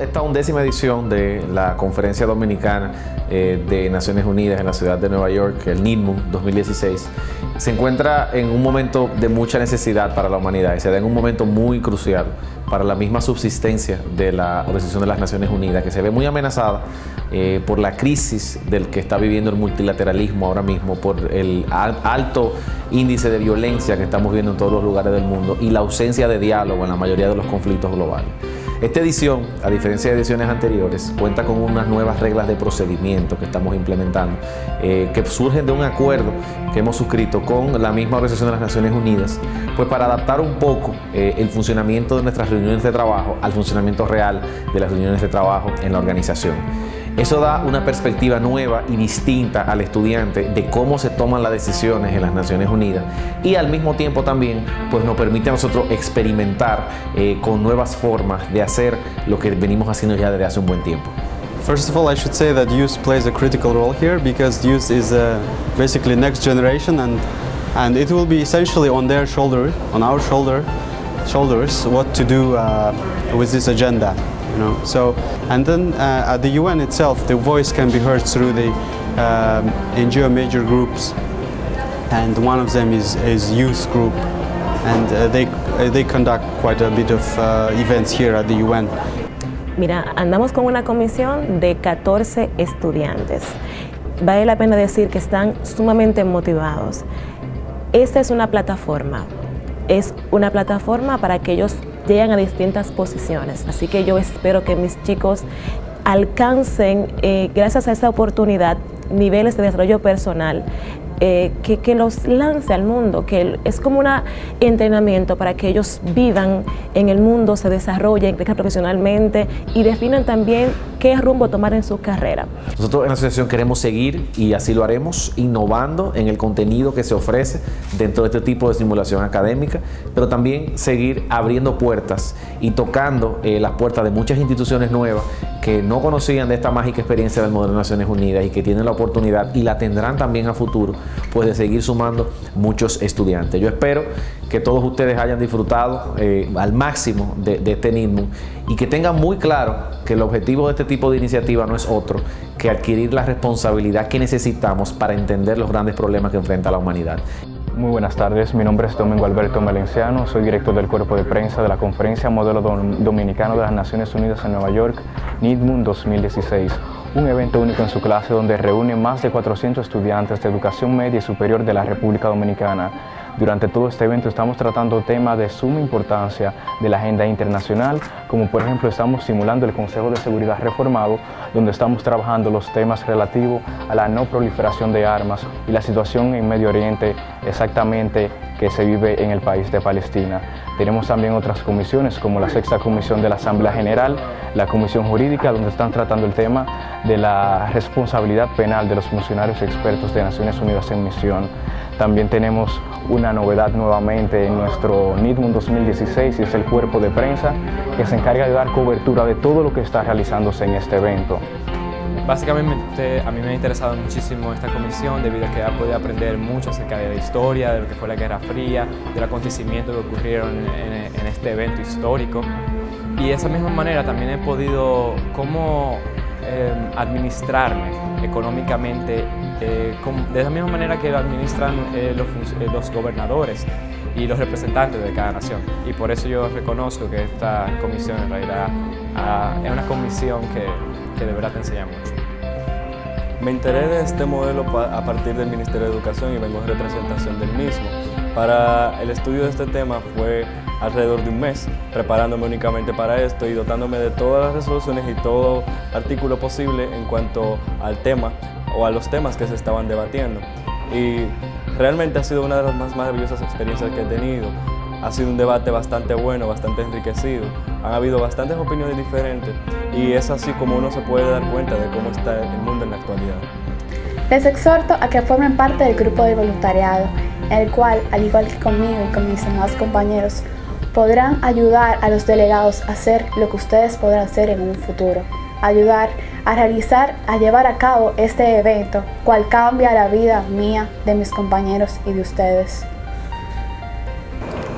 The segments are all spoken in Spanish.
esta undécima edición de la Conferencia Dominicana eh, de Naciones Unidas en la ciudad de Nueva York, el NIDMUN 2016, se encuentra en un momento de mucha necesidad para la humanidad y se da en un momento muy crucial para la misma subsistencia de la Organización de las Naciones Unidas, que se ve muy amenazada eh, por la crisis del que está viviendo el multilateralismo ahora mismo, por el alto índice de violencia que estamos viendo en todos los lugares del mundo y la ausencia de diálogo en la mayoría de los conflictos globales. Esta edición, a diferencia de ediciones anteriores, cuenta con unas nuevas reglas de procedimiento que estamos implementando, eh, que surgen de un acuerdo que hemos suscrito con la misma Organización de las Naciones Unidas, pues para adaptar un poco eh, el funcionamiento de nuestras reuniones de trabajo al funcionamiento real de las reuniones de trabajo en la organización. Eso da una perspectiva nueva y distinta al estudiante de cómo se toman las decisiones en las Naciones Unidas y al mismo tiempo también pues nos permite a nosotros experimentar eh, con nuevas formas de hacer lo que venimos haciendo ya desde hace un buen tiempo. First of all, I should say that youth plays a critical role here because youth is uh, basically next generation and, and it will be essentially on their shoulder, on our shoulder, shoulders, what to do uh, with this agenda. You know? So, and then uh, at the UN itself, the voice can be heard through the um, NGO major groups, and one of them is, is youth group, and uh, they, uh, they conduct quite a bit of uh, events here at the UN. Mira, andamos con una comisión de 14 estudiantes. Vale la pena decir que están sumamente motivados. Esta es una plataforma, es una plataforma para que ellos llegan a distintas posiciones. Así que yo espero que mis chicos alcancen, eh, gracias a esta oportunidad, niveles de desarrollo personal eh, que, los lance al mundo, que es como un entrenamiento para que ellos vivan en el mundo, se desarrollen, crezcan profesionalmente y definan también qué rumbo tomar en su carrera. Nosotros en la asociación queremos seguir, y así lo haremos, innovando en el contenido que se ofrece dentro de este tipo de simulación académica, pero también seguir abriendo puertas y tocando eh, las puertas de muchas instituciones nuevas que no conocían de esta mágica experiencia del modelo de Naciones Unidas y que tienen la oportunidad y la tendrán también a futuro pues de seguir sumando muchos estudiantes. Yo espero que todos ustedes hayan disfrutado eh, al máximo de, este NIDMU y que tengan muy claro que el objetivo de este tipo de iniciativa no es otro que adquirir la responsabilidad que necesitamos para entender los grandes problemas que enfrenta la humanidad. Muy buenas tardes, mi nombre es Domingo Alberto Melenciano, soy director del cuerpo de prensa de la Conferencia Modelo Dominicano de las Naciones Unidas en Nueva York, NIDMUN 2016 un evento único en su clase donde reúne más de 400 estudiantes de educación media y superior de la República Dominicana durante todo este evento estamos tratando temas de suma importancia de la agenda internacional, como por ejemplo estamos simulando el Consejo de Seguridad reformado, donde estamos trabajando los temas relativos a la no proliferación de armas y la situación en Medio Oriente exactamente que se vive en el país de Palestina. Tenemos también otras comisiones como la sexta comisión de la Asamblea General, la comisión jurídica donde están tratando el tema de la responsabilidad penal de los funcionarios expertos de Naciones Unidas en misión. También tenemos una novedad nuevamente en nuestro NIDMUN 2016 y es el cuerpo de prensa que se encarga de dar cobertura de todo lo que está realizándose en este evento. Básicamente a mí me ha interesado muchísimo esta comisión debido a que he podido aprender mucho acerca de la historia, de lo que fue la Guerra Fría, de los acontecimientos que ocurrieron en, este evento histórico. Y de esa misma manera también he podido cómo eh, administrarme económicamente eh, de la misma manera que lo administran eh, eh, los, gobernadores y los representantes de cada nación. Y por eso yo reconozco que esta comisión en realidad ah, es una comisión que, que de verdad te enseña mucho. Me enteré de este modelo a partir del Ministerio de Educación y vengo en representación del mismo. Para el estudio de este tema fue alrededor de un mes preparándome únicamente para esto y dotándome de todas las resoluciones y todo artículo posible en cuanto al tema o a los temas que se estaban debatiendo. Y realmente ha sido una de las más maravillosas experiencias que he tenido. Ha sido un debate bastante bueno, bastante enriquecido. Han habido bastantes opiniones diferentes y es así como uno se puede dar cuenta de cómo está el mundo en la actualidad. Les exhorto a que formen parte del grupo de voluntariado, el cual, al igual que conmigo y con mis demás compañeros, podrán ayudar a los delegados a hacer lo que ustedes podrán hacer en un futuro. Ayudar a realizar, a llevar a cabo este evento, cual cambia la vida mía, de mis compañeros y de ustedes.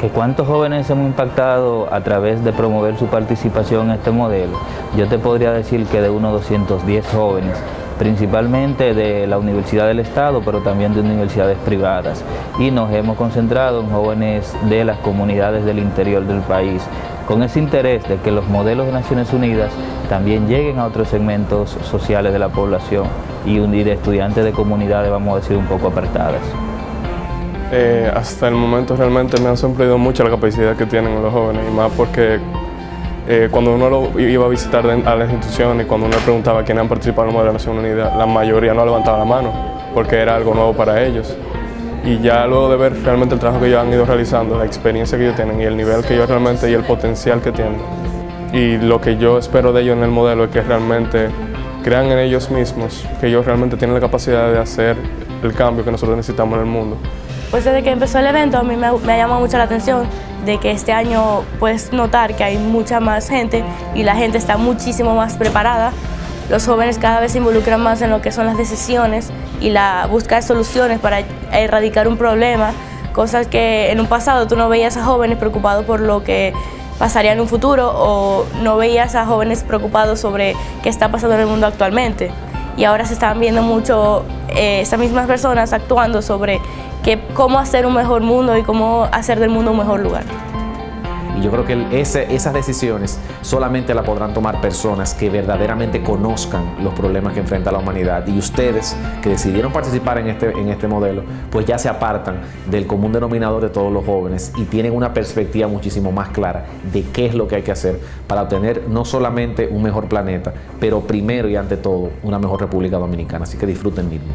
que cuántos jóvenes hemos impactado a través de promover su participación en este modelo, yo te podría decir que de unos 210 jóvenes, principalmente de la Universidad del Estado, pero también de universidades privadas. Y nos hemos concentrado en jóvenes de las comunidades del interior del país, con ese interés de que los modelos de Naciones Unidas también lleguen a otros segmentos sociales de la población y de estudiantes de comunidades, vamos a decir, un poco apartadas. Eh, hasta el momento realmente me ha sorprendido mucho la capacidad que tienen los jóvenes y más porque eh, cuando uno iba a visitar a la institución y cuando uno le preguntaba quiénes han participado en de Naciones Unidas, la mayoría no levantaba la mano porque era algo nuevo para ellos. Y ya luego de ver realmente el trabajo que ellos han ido realizando, la experiencia que ellos tienen y el nivel que ellos realmente y el potencial que tienen. Y lo que yo espero de ellos en el modelo es que realmente crean en ellos mismos, que ellos realmente tienen la capacidad de hacer el cambio que nosotros necesitamos en el mundo. Pues desde que empezó el evento a mí me, ha llamado mucho la atención de que este año puedes notar que hay mucha más gente y la gente está muchísimo más preparada. Los jóvenes cada vez se involucran más en lo que son las decisiones y la de soluciones para erradicar un problema, cosas que en un pasado tú no veías a jóvenes preocupados por lo que pasaría en un futuro o no veías a jóvenes preocupados sobre qué está pasando en el mundo actualmente. Y ahora se están viendo mucho eh, estas mismas personas actuando sobre que cómo hacer un mejor mundo y cómo hacer del mundo un mejor lugar. Y yo creo que esas decisiones solamente la podrán tomar personas que verdaderamente conozcan los problemas que enfrenta la humanidad. Y ustedes que decidieron participar en este, en este modelo, pues ya se apartan del común denominador de todos los jóvenes y tienen una perspectiva muchísimo más clara de qué es lo que hay que hacer para obtener no solamente un mejor planeta, pero primero y ante todo una mejor República Dominicana. Así que disfruten mismo.